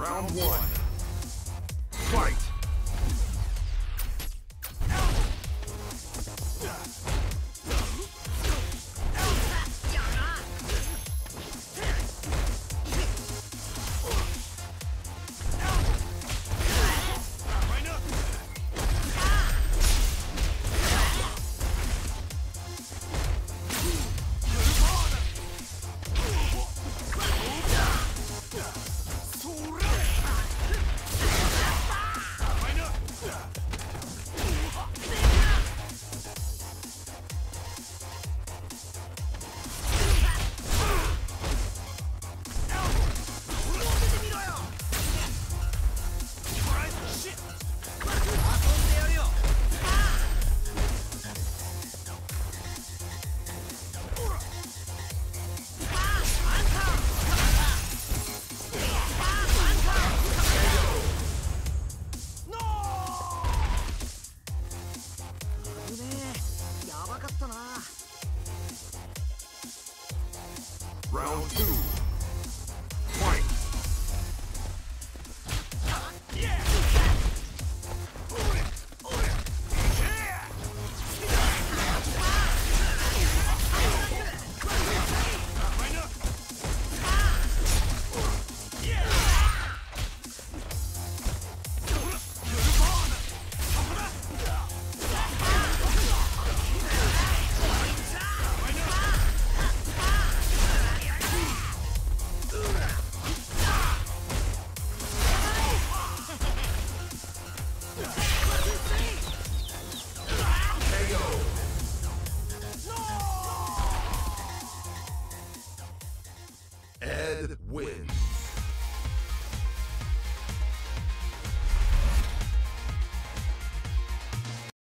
Round one. Fight! Round two.